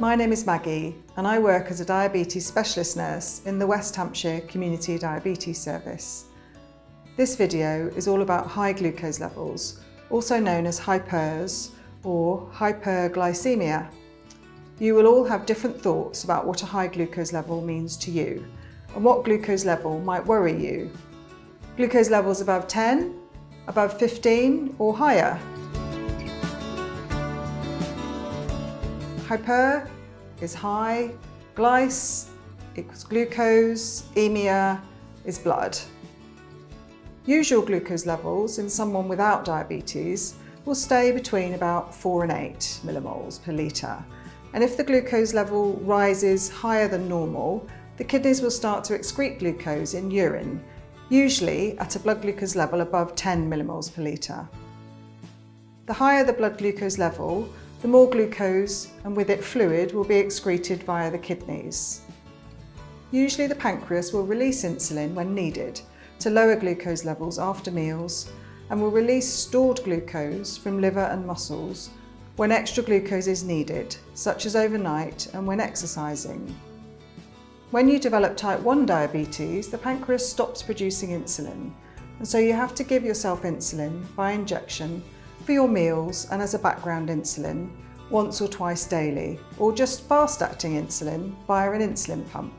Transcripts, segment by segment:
My name is Maggie and I work as a diabetes specialist nurse in the West Hampshire Community Diabetes Service. This video is all about high glucose levels, also known as hypers or hyperglycemia. You will all have different thoughts about what a high glucose level means to you and what glucose level might worry you. Glucose levels above 10, above 15 or higher. Hyper is high, glyce equals glucose, emia is blood. Usual glucose levels in someone without diabetes will stay between about 4 and 8 millimoles per litre. And if the glucose level rises higher than normal, the kidneys will start to excrete glucose in urine, usually at a blood glucose level above 10 millimoles per litre. The higher the blood glucose level, the more glucose and with it fluid will be excreted via the kidneys. Usually the pancreas will release insulin when needed to lower glucose levels after meals and will release stored glucose from liver and muscles when extra glucose is needed, such as overnight and when exercising. When you develop type 1 diabetes, the pancreas stops producing insulin, and so you have to give yourself insulin by injection for your meals and as a background insulin once or twice daily, or just fast-acting insulin via an insulin pump.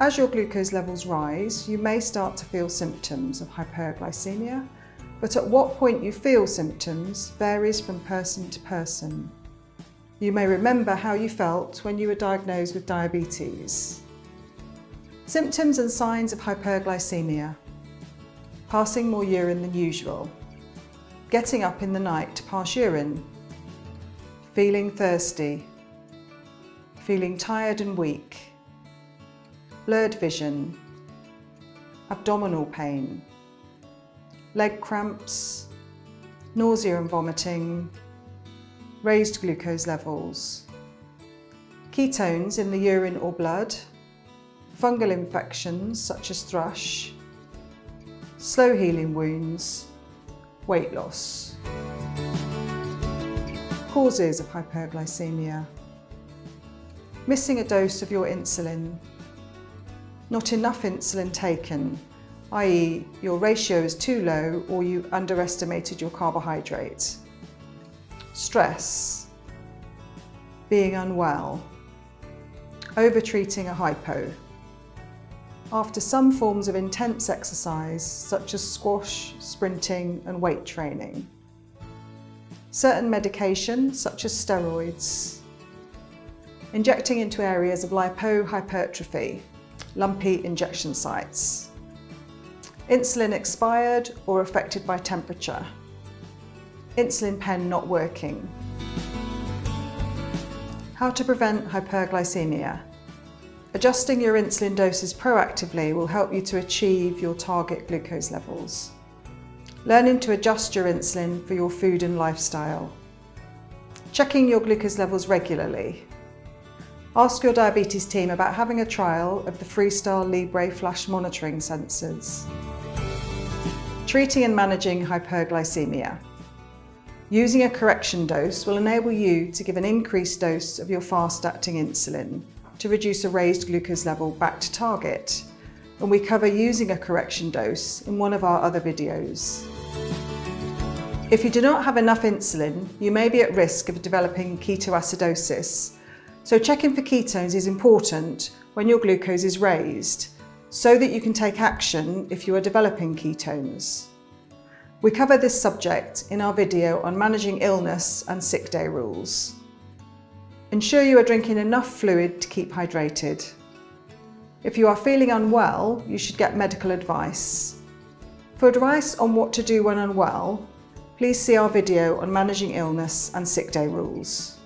As your glucose levels rise, you may start to feel symptoms of hyperglycemia, but at what point you feel symptoms varies from person to person. You may remember how you felt when you were diagnosed with diabetes. Symptoms and signs of hyperglycemia. Passing more urine than usual, getting up in the night to pass urine, feeling thirsty, feeling tired and weak, blurred vision, abdominal pain, leg cramps, nausea and vomiting, raised glucose levels, ketones in the urine or blood, fungal infections such as thrush, slow healing wounds, weight loss. Causes of hyperglycemia. Missing a dose of your insulin. Not enough insulin taken, i.e. your ratio is too low or you underestimated your carbohydrates. Stress. Being unwell. Overtreating a hypo after some forms of intense exercise such as squash, sprinting and weight training. Certain medication such as steroids. Injecting into areas of lipohypertrophy, lumpy injection sites. Insulin expired or affected by temperature. Insulin pen not working. How to prevent hyperglycemia. Adjusting your insulin doses proactively will help you to achieve your target glucose levels. Learning to adjust your insulin for your food and lifestyle. Checking your glucose levels regularly. Ask your diabetes team about having a trial of the Freestyle Libre flash monitoring sensors. Treating and managing hyperglycemia. Using a correction dose will enable you to give an increased dose of your fast-acting insulin to reduce a raised glucose level back to target. And we cover using a correction dose in one of our other videos. If you do not have enough insulin, you may be at risk of developing ketoacidosis. So checking for ketones is important when your glucose is raised, so that you can take action if you are developing ketones. We cover this subject in our video on managing illness and sick day rules. Ensure you are drinking enough fluid to keep hydrated. If you are feeling unwell, you should get medical advice. For advice on what to do when unwell, please see our video on managing illness and sick day rules.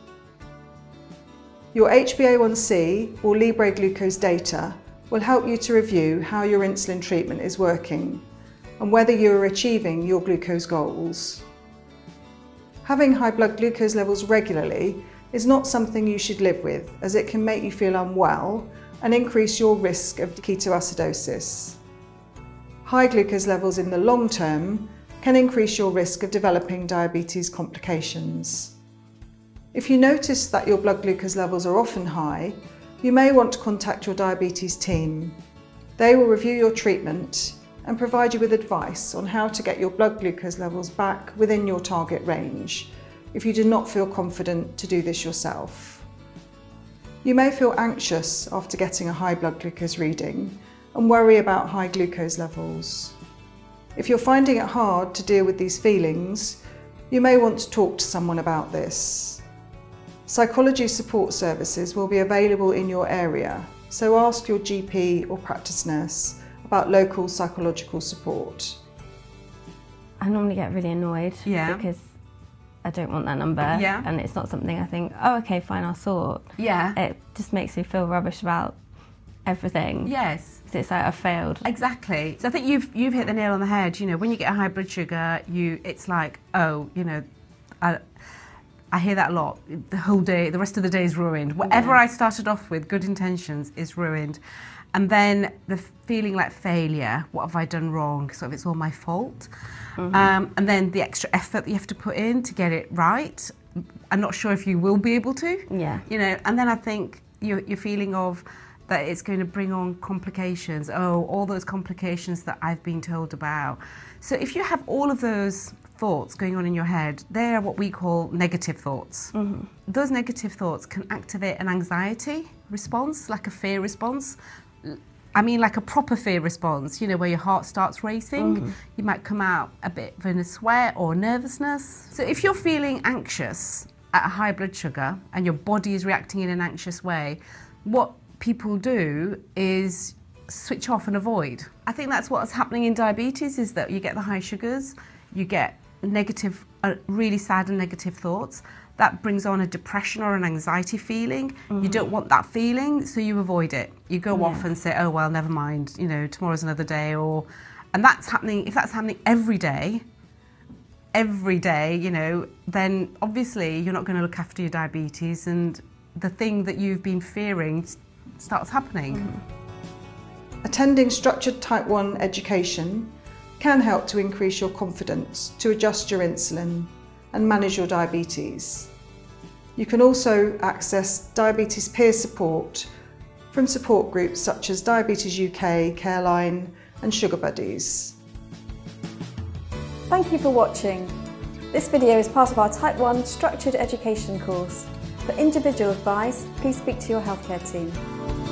Your HbA1c or Libre glucose data will help you to review how your insulin treatment is working and whether you are achieving your glucose goals. Having high blood glucose levels regularly is not something you should live with as it can make you feel unwell and increase your risk of ketoacidosis. High glucose levels in the long term can increase your risk of developing diabetes complications. If you notice that your blood glucose levels are often high, you may want to contact your diabetes team. They will review your treatment and provide you with advice on how to get your blood glucose levels back within your target range if you do not feel confident to do this yourself. You may feel anxious after getting a high blood glucose reading and worry about high glucose levels. If you're finding it hard to deal with these feelings, you may want to talk to someone about this. Psychology support services will be available in your area, so ask your GP or practice nurse about local psychological support. I normally get really annoyed Yeah. because I don't want that number. Yeah. And it's not something I think, oh, okay, fine, I'll sort. Yeah. It just makes me feel rubbish about everything. Yes. It's like I've failed. Exactly. So I think you've you've hit the nail on the head. You know, when you get a high blood sugar, you it's like, oh, you know, I I hear that a lot. The whole day, the rest of the day is ruined. Whatever I started off with, good intentions, is ruined. And then the feeling like failure. What have I done wrong? So if it's all my fault. Um, and then the extra effort that you have to put in to get it right. I'm not sure if you will be able to. Yeah. You know, and then I think your your feeling of that it's going to bring on complications. Oh, all those complications that I've been told about. So if you have all of those thoughts going on in your head, they are what we call negative thoughts. Those negative thoughts can activate an anxiety response, like a fear response. I mean, like a proper fear response, you know, where your heart starts racing. Mm-hmm. You might come out a bit of in a sweat or nervousness. So, if you're feeling anxious at a high blood sugar and your body is reacting in an anxious way, what people do is switch off and avoid. I think that's what's happening in diabetes is that you get the high sugars, you get negative, uh, really sad and negative thoughts. That brings on a depression or an anxiety feeling. You don't want that feeling, so you avoid it. You go off and say, "Oh well, never mind. You know, tomorrow's another day." Or, and that's happening. If that's happening every day, every day, you know, then obviously you're not going to look after your diabetes, and the thing that you've been fearing starts happening. Attending structured type 1 education can help to increase your confidence to adjust your insulin and manage your diabetes. You can also access diabetes peer support from support groups such as Diabetes UK, Careline and Sugar Buddies. Thank you for watching. This video is part of our Type 1 Structured Education course. For individual advice, please speak to your healthcare team.